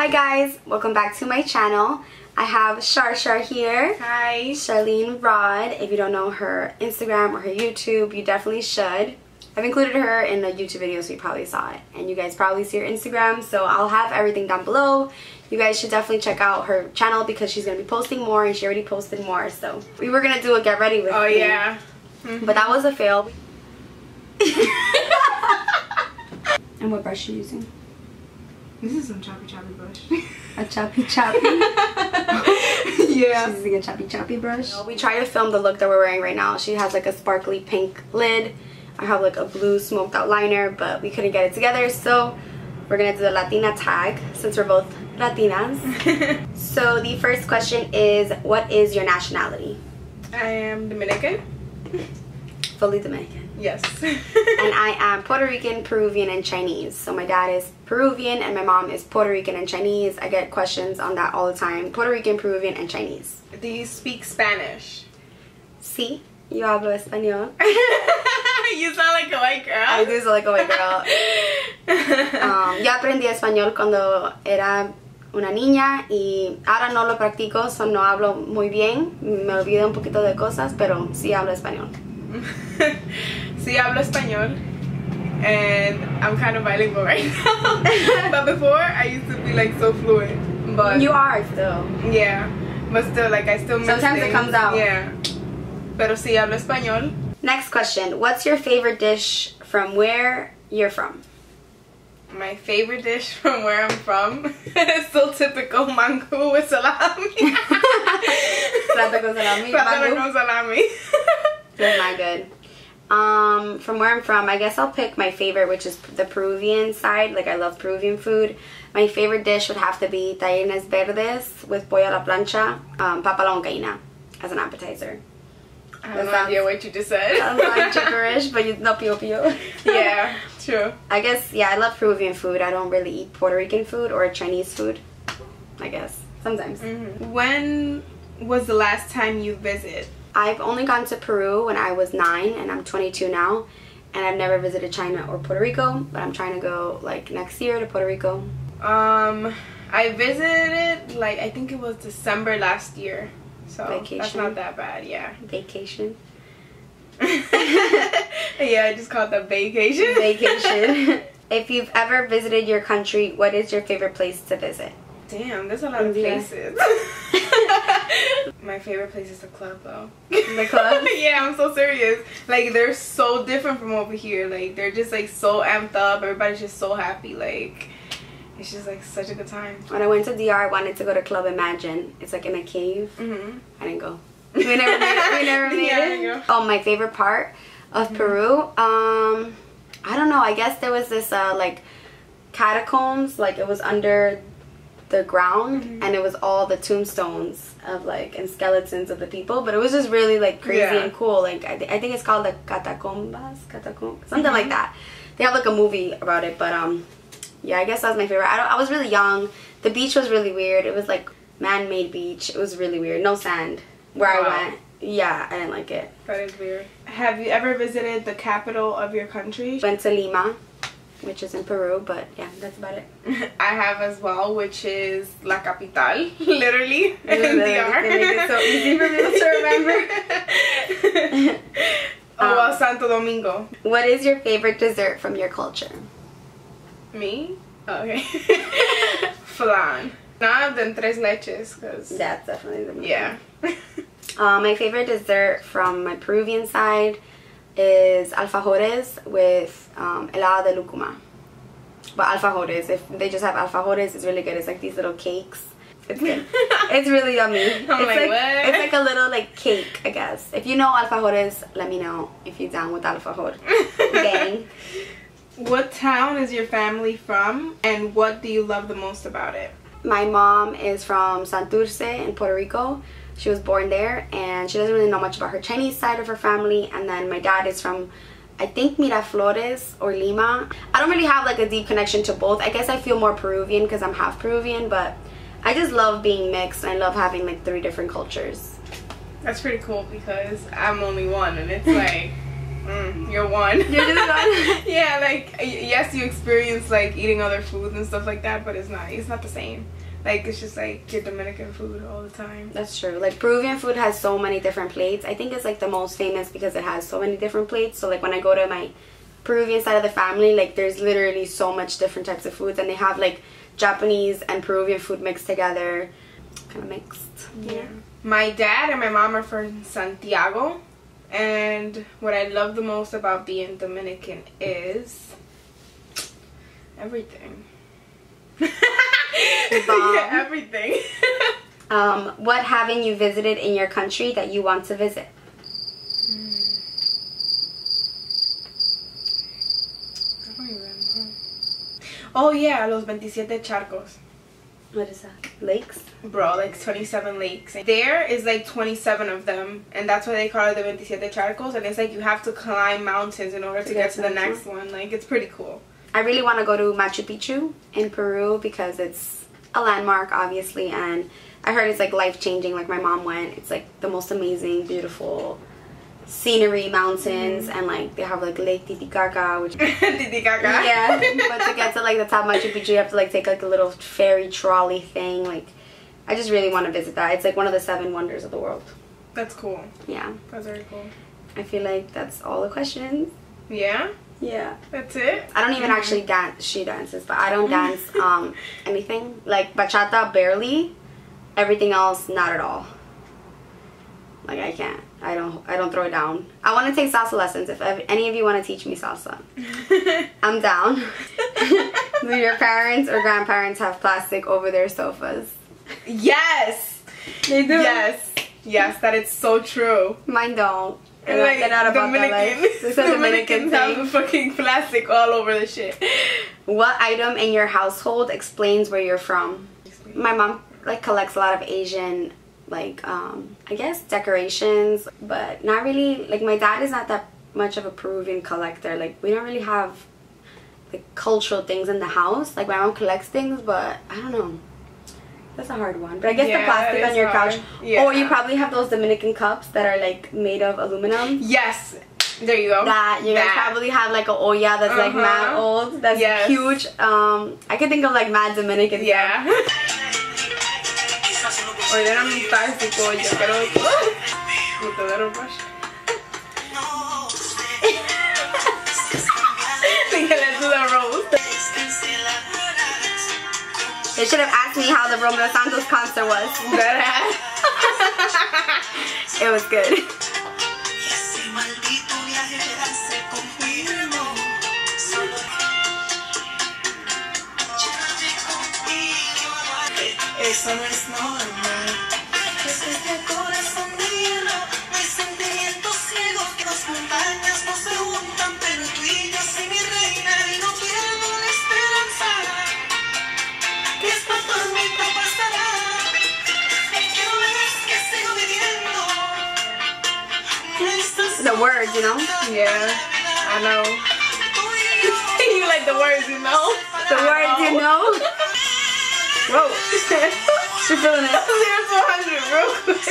Hi guys, welcome back to my channel. I have Shar Shar here. Hi. Sharleen Rod. If you don't know her Instagram or her YouTube, you definitely should. I've included her in the YouTube video so you probably saw it. And you guys probably see her Instagram, so I'll have everything down below. You guys should definitely check out her channel because she's going to be posting more and she already posted more. So we were going to do a get ready with Oh me, yeah. Mhm. But that was a fail. and what brush are you using? This is some choppy choppy brush. A choppy choppy. yeah. She's using a choppy choppy brush. We try to film the look that we're wearing right now. She has like a sparkly pink lid. I have like a blue smoked out liner, but we couldn't get it together, so we're gonna do the Latina tag since we're both Latinas. so the first question is, what is your nationality? I am Dominican. Fully Dominican. Yes. and I am Puerto Rican, Peruvian, and Chinese. So my dad is Peruvian and my mom is Puerto Rican and Chinese. I get questions on that all the time. Puerto Rican, Peruvian, and Chinese. Do you speak Spanish? Sí, yo hablo español. you sound like a white girl. I do sound like a white girl. Um, yo aprendí español cuando era una niña y ahora no lo practico, so no hablo muy bien. Me olvido un poquito de cosas, pero sí hablo español. Sí, hablo español. And I'm kind of bilingual right now. but before, I used to be like so fluent. But You are still. Yeah. But still, like, I still Sometimes it comes out. Yeah. Pero sí, hablo español. Next question. What's your favorite dish from where you're from? My favorite dish from where I'm from is still typical mangú with salami. Plato con salami. Plátano con salami. That's not good. Um, from where I'm from, I guess I'll pick my favorite, which is the Peruvian side. Like I love Peruvian food. My favorite dish would have to be tallarines verdes with pollo a la plancha, um, papa la huancaína as an appetizer. I have no That idea what you just said. Sounds like gibberish, but you no pio pio. yeah, true. I guess yeah, I love Peruvian food. I don't really eat Puerto Rican food or Chinese food. I guess sometimes. When was the last time you visited? I've only gone to Peru when I was nine, and I'm 22 now, and I've never visited China or Puerto Rico. But I'm trying to go like next year to Puerto Rico. Um, I visited like I think it was December last year. So that's Vacation. not that bad, yeah. Vacation. yeah, I just called that vacation. Vacation. if you've ever visited your country, what is your favorite place to visit? Damn, there's a lot of places. My favorite place is the club though. The club? yeah, I'm so serious. Like they're so different from over here. Like they're just like so amped up. Everybody's just so happy. Like it's just like such a good time. When I went to DR, I wanted to go to Club Imagine. It's like in a cave. Mm-hmm. I didn't go. We never made it. We never made Yeah, it. Oh, my favorite part of Peru. Um, I don't know. I guess there was this uh, like catacombs. Like it was under the ground, Mm-hmm. and it was all the tombstones of like and skeletons of the people. But it was just really like crazy Yeah. and cool. Like I, th- I think it's called the catacombas, catacomb, something Mm-hmm. like that. They have like a movie about it, but um, yeah, I guess that was my favorite. I, don't, I was really young. The beach was really weird. It was like man-made beach. It was really weird. No sand where Wow. I went. Yeah, I didn't like it. That is weird. Have you ever visited the capital of your country? Went to Lima, which is in Peru, but yeah, that's about it. I have as well, which is La Capital, literally. Literally, DR. they make it so easy for me to remember. oh, well, Um, Santo Domingo. What is your favorite dessert from your culture? Me? Oh, okay. Flan. Not than tres leches, because, That's definitely the yeah. Uh, my favorite dessert from my Peruvian side is alfajores with um, helado de lucuma. But alfajores, if they just have alfajores, it's really good. It's like these little cakes. It's good. it's really yummy. it's like, like what? it's like a little like cake, I guess. If you know alfajores, let me know if you're down with alfajor. Gang. What town is your family from, and what do you love the most about it? My mom is from Santurce in Puerto Rico. She was born there and she doesn't really know much about her Chinese side of her family. And then my dad is from, I think, Miraflores or Lima. I don't really have like a deep connection to both. I guess I feel more Peruvian because I'm half Peruvian, but I just love being mixed and I love having like three different cultures. That's pretty cool because I'm only one, and it's like mm, you're one. You're just one. yeah, like yes, you experience like eating other foods and stuff like that, but it's not. It's not the same. Like it's just like your Dominican food all the time. That's true. Like Peruvian food has so many different plates. I think it's like the most famous because it has so many different plates. So like when I go to my Peruvian side of the family, like there's literally so much different types of foods and they have like Japanese and Peruvian food mixed together. Kind of mixed. Yeah. My dad and my mom are from Santiago, and what I love the most about being Dominican is everything. yeah, everything. Um, what haven't you visited in your country that you want to visit? I don't even. Oh yeah, los 27 charcos. What is that? Lakes? Bro, like 27 lakes. There is like 27 of them, and that's why they call it the 27 charcos. And it's like you have to climb mountains in order to, To get, get to the next one. Like it's pretty cool. I really want to go to Machu Picchu in Peru because it's a landmark, obviously, and I heard it's like life changing. Like my mom went. It's like the most amazing, beautiful scenery, mountains, mm-hmm. and like they have like Lake Titicaca, which Titicaca. yeah. But to get to like the top of Machu Picchu, you have to like take like a little ferry trolley thing. Like I just really want to visit that. It's like one of the seven wonders of the world. That's cool. Yeah, That's very cool. I feel like that's all the questions. Yeah, Yeah. that's it. I don't even actually dance. She dances, but I don't dance um anything like bachata barely. Everything else, not at all. Like I can't. I don't. I don't throw it down. I want to take salsa lessons. If any of you want to teach me salsa, I'm down. Do your parents or grandparents have plastic over their sofas? yes. They do. Yes. Yes, that is so true. Mine don't. And They're, like they're not about that Dominican, life. It's a Dominican Dominicans have thing. fucking plastic all over the shit. What item in your household explains where you're from? my mom like collects a lot of Asian like um I guess decorations, but not really like my dad is not that much of a Peruvian collector. Like we don't really have like cultural things in the house. Like my mom collects things, but I don't know. That's a hard one. But I guess Yeah, the plastic on your hard. couch. Yeah. Or you probably have those Dominican cups that are like made of aluminum. Yes. There you go. That you guys That. probably have like a olla that's like mad Uh-huh. old. That's Yes. huge. Um I could think of like mad Dominican. Yeah. Ordenan un taxi, coño, pero... No te dieron They should have asked me how the Romeo Santos concert was. It was good. Ese maldito viaje se confirmó. Solo Llévate contigo. Eso no es normal. The words, you know? Yeah, I know. you like the words, you know? The words, you know? Whoa. She feeling it. Zero to 100 real quick.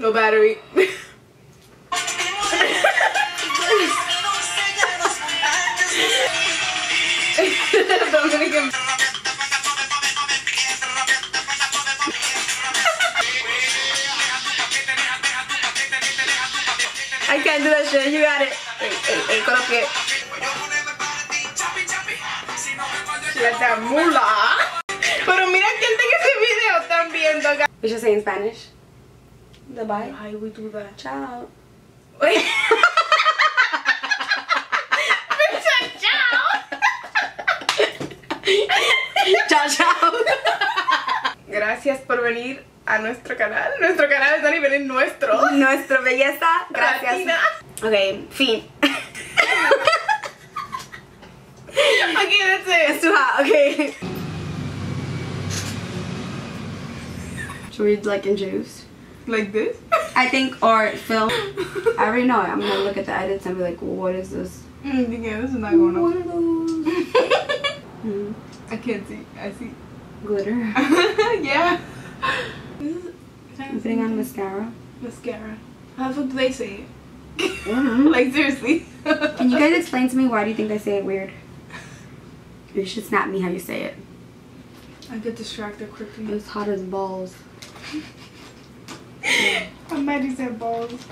No battery. I can't do that shit. You got it. Hey, hey, hey, con los pies. Like that mula. Pero mira quién en ese video están viendo acá. We should say in Spanish. Goodbye. How we do that? Ciao. Wait. Ciao, ciao. Gracias por venir a nuestro canal. Nuestro canal es Dani Belén nuestro. Nuestra belleza. Gracias. Latina. Okay, fin. Okay, that's it. It's too hot. Okay. Should we like introduce? Like this? I think, or film. I already know it. I'm gonna look at the edits and be like, what is this? Mm, yeah, this is not going on. What are those? Hmm. I can't see. I see. Glitter. yeah. Putting on mascara. mascara. How do they say it? like seriously. Can you guys explain to me why do you think I say it weird? You should snap me how you say it. I get distracted quickly. It's hot as balls. I'm mad you said balls.